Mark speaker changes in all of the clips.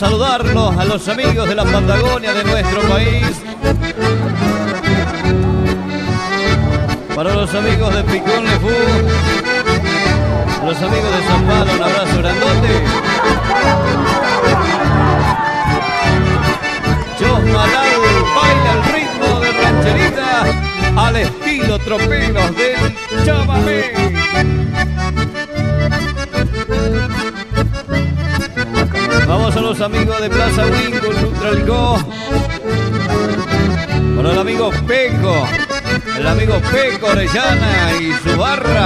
Speaker 1: los amigos de la Patagonia de nuestro país. Para los amigos de Picón Lefú. Los amigos de San Pablo, un abrazo grandote. Jos Malal baila el ritmo de rancherita al estilo troperos del amigos de Plaza Wingo, Neutralcó. Para el amigo Peco, el amigo Peco Orellana y su barra.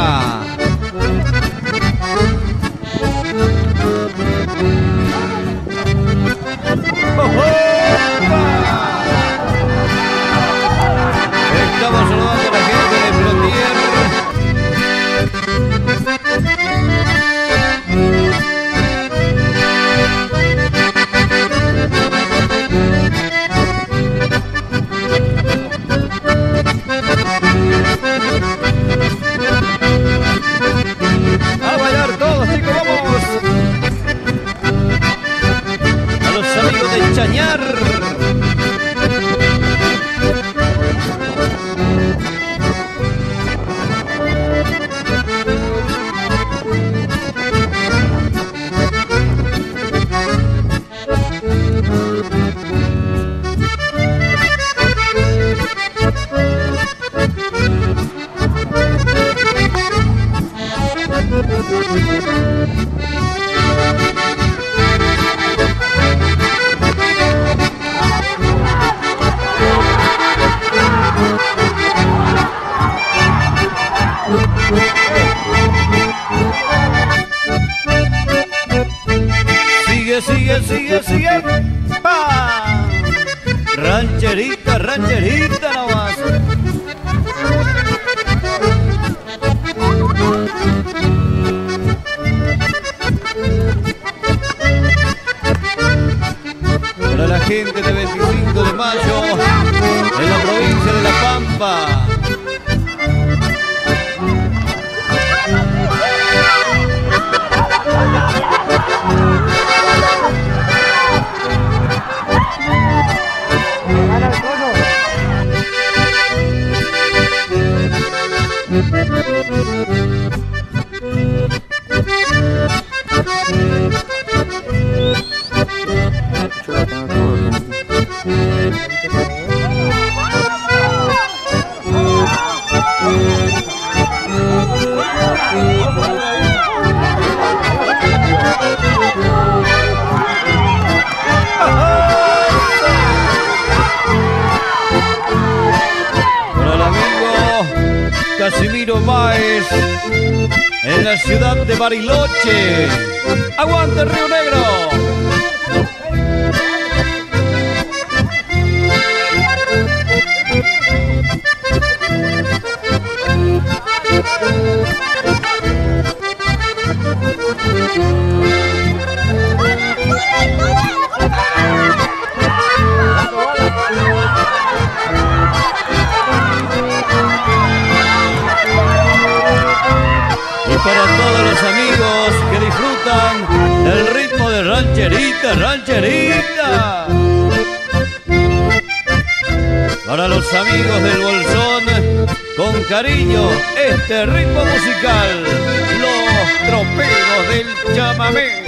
Speaker 1: Sigue, sigue, sigue, sigue. ¡Pa! Rancherita, rancherita gente de 25 de mayo en la provincia de La Pampa. Casimiro Báez en la ciudad de Bariloche. ¡Aguante Río Negro! Para todos los amigos que disfrutan el ritmo de rancherita, rancherita. Para los amigos del Bolsón, con cariño, este ritmo musical, los troperos del chamamé.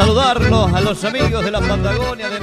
Speaker 1: Saludarlos a los amigos de la Patagonia. De